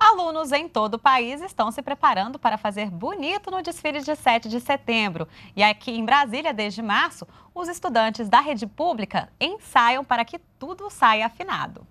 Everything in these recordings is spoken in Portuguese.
Alunos em todo o país estão se preparando para fazer bonito no desfile de 7 de setembro. E aqui em Brasília, desde março, os estudantes da rede pública ensaiam para que tudo saia afinado.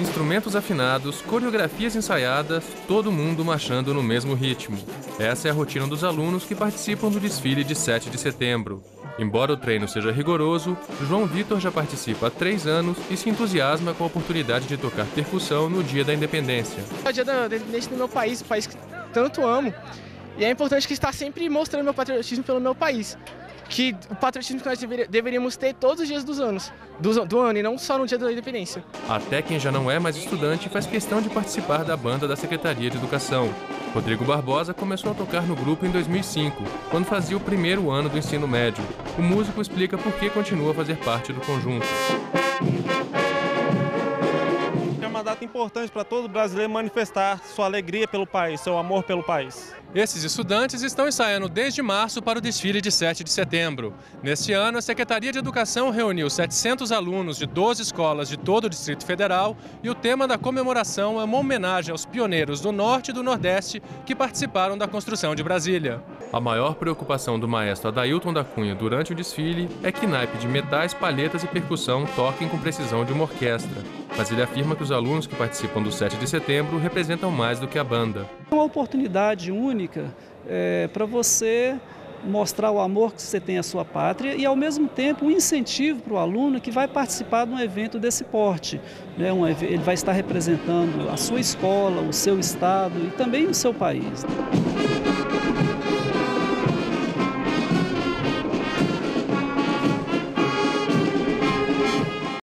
Instrumentos afinados, coreografias ensaiadas, todo mundo marchando no mesmo ritmo. Essa é a rotina dos alunos que participam do desfile de 7 de setembro. Embora o treino seja rigoroso, João Vitor já participa há três anos e se entusiasma com a oportunidade de tocar percussão no Dia da Independência. É o Dia da Independência do meu país, o país que tanto amo. E é importante que está sempre mostrando meu patriotismo pelo meu país. Que o patriotismo que nós deveríamos ter todos os dias dos anos, do, do ano, e não só no dia da independência. Até quem já não é mais estudante faz questão de participar da banda da Secretaria de Educação. Rodrigo Barbosa começou a tocar no grupo em 2005, quando fazia o primeiro ano do ensino médio. O músico explica por que continua a fazer parte do conjunto. Uma data importante para todo brasileiro manifestar sua alegria pelo país, seu amor pelo país. Esses estudantes estão ensaiando desde março para o desfile de 7 de setembro. Neste ano, a Secretaria de Educação reuniu 700 alunos de 12 escolas de todo o Distrito Federal e o tema da comemoração é uma homenagem aos pioneiros do Norte e do Nordeste que participaram da construção de Brasília. A maior preocupação do maestro Adailton da Cunha durante o desfile é que naipe de metais, palhetas e percussão toquem com precisão de uma orquestra. Mas ele afirma que os alunos que participam do 7 de setembro representam mais do que a banda. É uma oportunidade única é, para você mostrar o amor que você tem à sua pátria e, ao mesmo tempo, um incentivo para o aluno que vai participar de um evento desse porte. Né? Ele vai estar representando a sua escola, o seu estado e também o seu país.